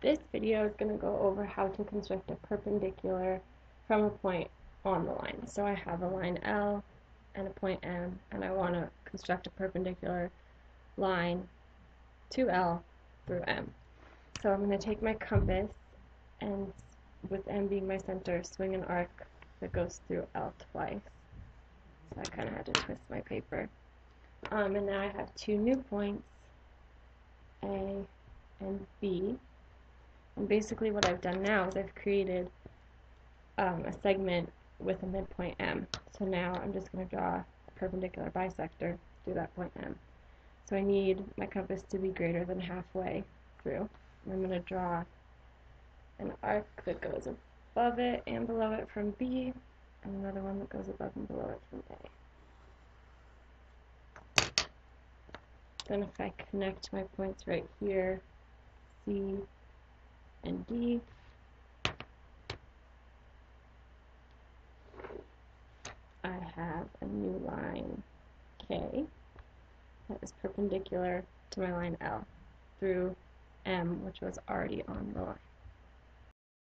This video is going to go over how to construct a perpendicular from a point on the line. So I have a line L and a point M and I want to construct a perpendicular line to L through M. So I'm going to take my compass and with M being my center swing an arc that goes through L twice. So I kind of had to twist my paper. Um, and now I have two new points, A and B. And basically what I've done now is I've created um, a segment with a midpoint M. So now I'm just going to draw a perpendicular bisector through that point M. So I need my compass to be greater than halfway through. And I'm going to draw an arc that goes above it and below it from B, and another one that goes above and below it from A. Then if I connect my points right here, C and D, I have a new line K that is perpendicular to my line L through M, which was already on the line.